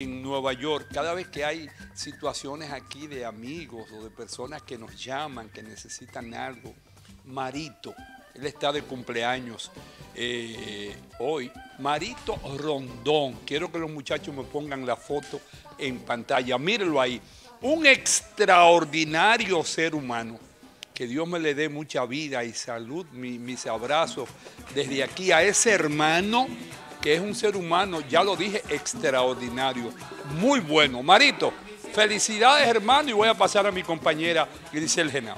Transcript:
en Nueva York, cada vez que hay situaciones aquí de amigos o de personas que nos llaman, que necesitan algo, Marito, él está de cumpleaños eh, hoy, Marito Rondón, quiero que los muchachos me pongan la foto en pantalla, mírenlo ahí, un extraordinario ser humano, que Dios me le dé mucha vida y salud, mis abrazos desde aquí a ese hermano que es un ser humano, ya lo dije, extraordinario, muy bueno. Marito, felicidades hermano y voy a pasar a mi compañera Grisel Genao.